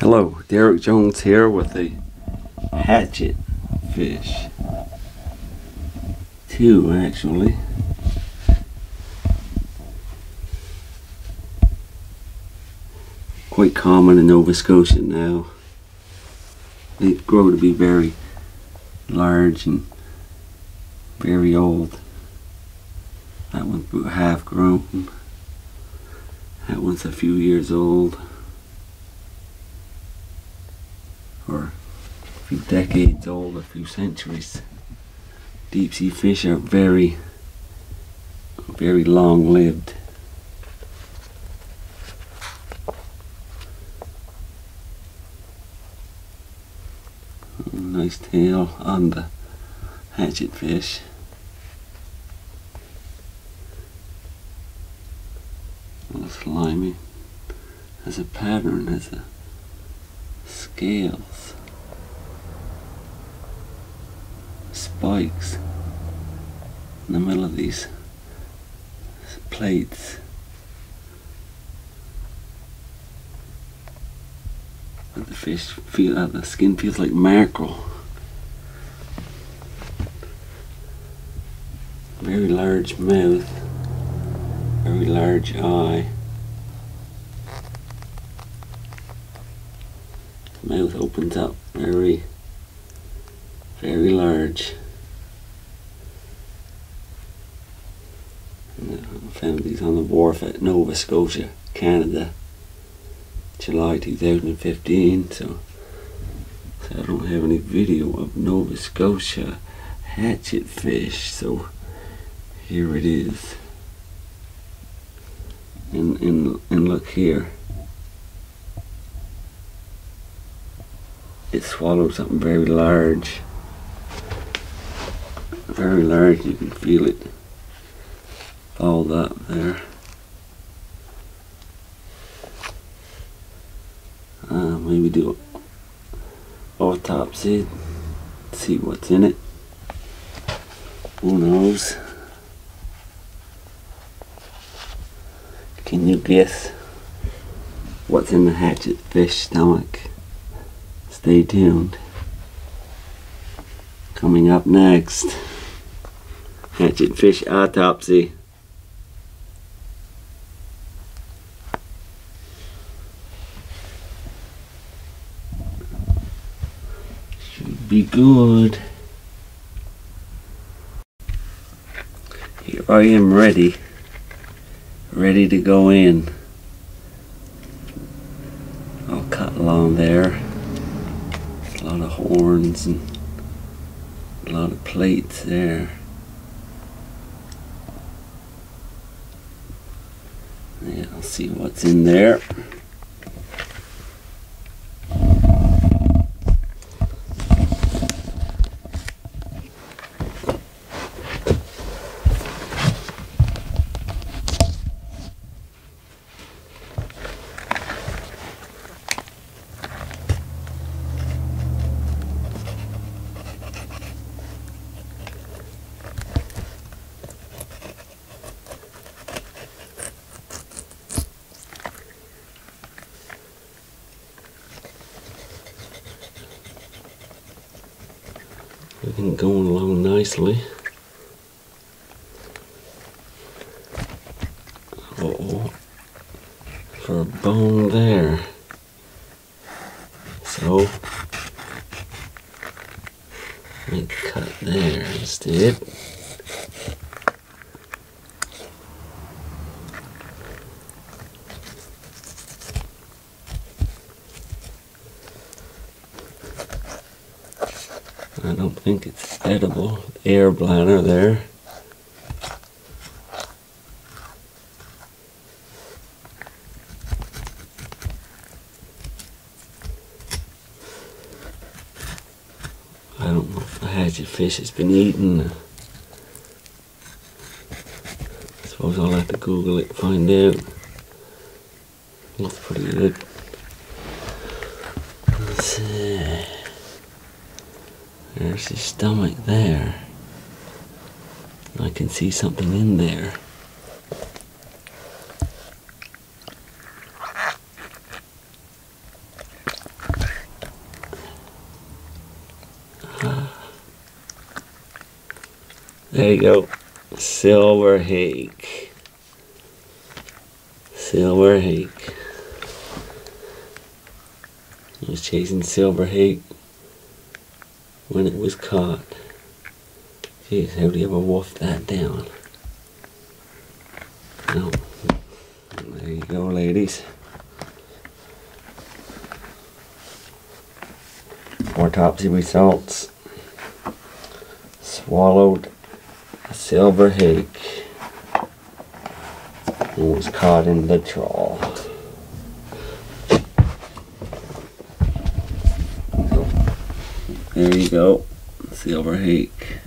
Hello, Derek Jones here with the hatchet fish. Two actually. Quite common in Nova Scotia now. They grow to be very large and very old. That one's half grown. That one's a few years old. Or a few decades old, a few centuries. Deep sea fish are very, very long lived. Nice tail on the hatchet fish. A little slimy. Has a pattern, has a scales. Spikes in the middle of these plates. But the fish feel uh, the skin feels like mackerel. Very large mouth, very large eye. Mouth opens up very, very large. These on the wharf at Nova Scotia, Canada. July 2015, so, so I don't have any video of Nova Scotia hatchet fish, so here it is. And, and, and look here. It swallowed something very large. Very large, you can feel it all up there. Uh, maybe do autopsy, see what's in it. Who knows? Can you guess what's in the hatchet fish stomach? Stay tuned. Coming up next, hatchet fish autopsy. Should be good. Here I am ready. Ready to go in. I'll cut along there. A lot of horns and a lot of plates there. Yeah, See what's in there. Everything going along nicely. Uh oh. For a bone there. So, me cut there instead. I don't think it's edible. Air bladder there. I don't know if the hatchet fish has been eaten. I suppose I'll have to Google it find out. Looks pretty good. There's his stomach there. I can see something in there. There you go. Silver hake. Silver hake. He's was chasing silver hake when it was caught. Jeez, how do you ever wolf that down? No. There you go, ladies. Autopsy results. Swallowed a silver hake and was caught in the trawl. There you go, silver hake.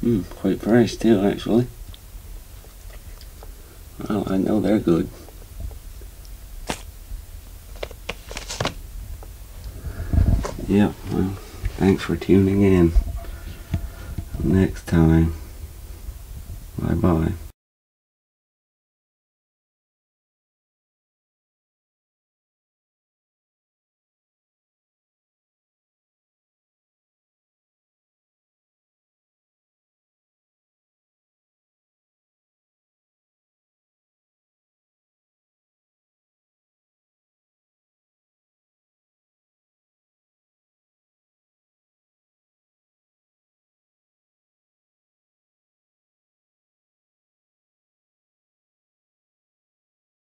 Hmm, quite fresh too, actually. Well, I know they're good. Yep, well, thanks for tuning in. Next time, bye bye.